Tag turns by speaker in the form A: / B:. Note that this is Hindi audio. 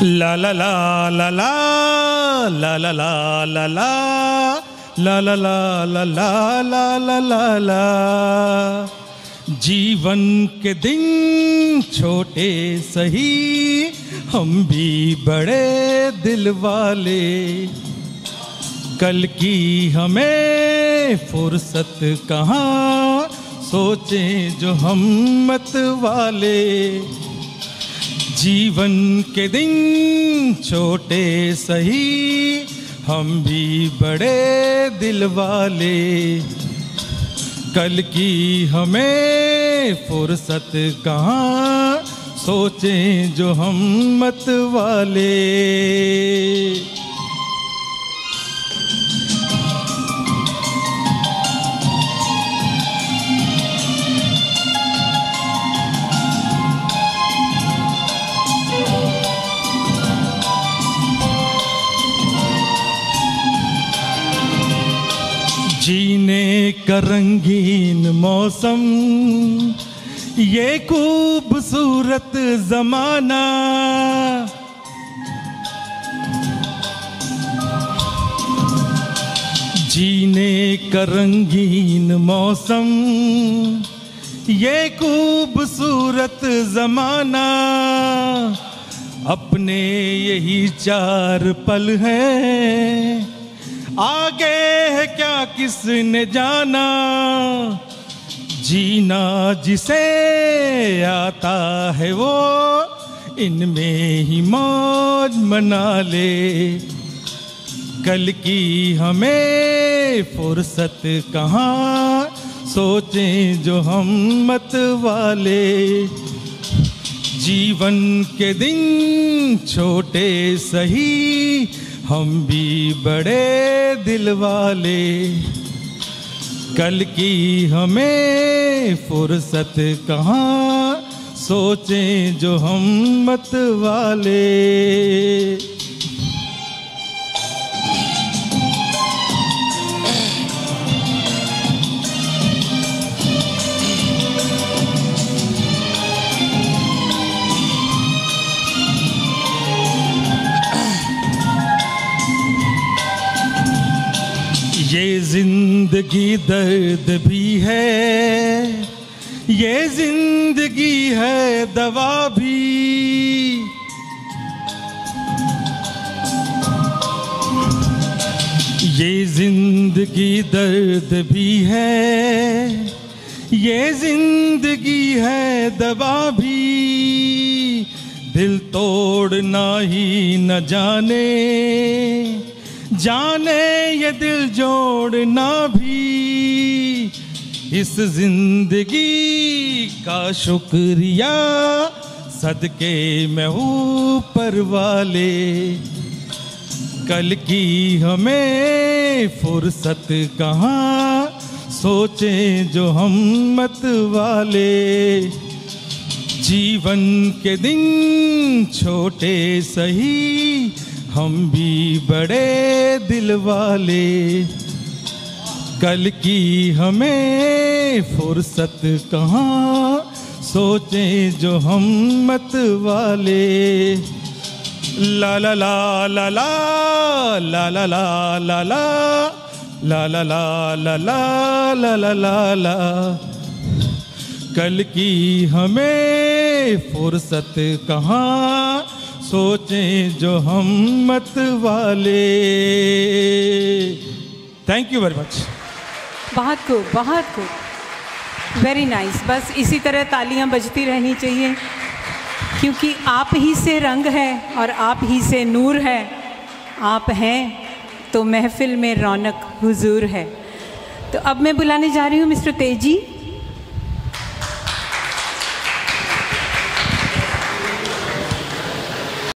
A: La la la la la la la la la la la la la la la la la la la जीवन के दिन छोटे सही हम भी बड़े दिल वाले कल की हमें फुर्सत कहाँ सोचें जो हम मत वाले जीवन के दिन छोटे सही, हम भी बड़े दिल वाले। कल की हमें फुर्सत कहाँ, सोचें जो हम मत वाले। का रंगीन मौसम, ये खूबसूरत जमाना। जीने का रंगीन मौसम, ये खूबसूरत जमाना। अपने यही चार पल हैं आगे है क्या किसने जाना? जीना जिसे आता है वो इनमें ही मौज मना ले। कल की हमें फुर्सत कहाँ? सोचें जो हम मत वाले। जीवन के दिन छोटे सही हम भी बड़े दिल वाले। कल की हमें फुर्सत कहाँ सोचें जो हम मत वाले। ये ज़िंदगी दर्द भी है, ये ज़िंदगी है दवा भी। ये ज़िंदगी दर्द भी है, ये ज़िंदगी है दवा भी। दिल तोड़ना ही न जाने जाने ये दिल जोड़ना भी, इस ज़िंदगी का शुक्रिया, सदके मैं ऊपर वाले कल की हमें फुर्सत कहाँ, सोचे जो हम मत वाले। जीवन के दिन छोटे सही हम भी बड़े दिल वाले कल की हमें फुर्सत कहाँ सोचें जो हम मत वाले ला ला ला ला ला ला ला ला ला ला ला ला ला ला ला ला ला कल की हमें फुर्सत कहाँ सोचें जो हम मत वाले। थैंक यू वेरी मच
B: बहुत खूब बहुत खूब। वेरी नाइस बस इसी तरह तालियाँ बजती रहनी चाहिए, क्योंकि आप ही से रंग है और आप ही से नूर है। आप हैं तो महफिल में रौनक, हुजूर है। तो अब मैं बुलाने जा रही हूँ मिस्टर तेज़ी।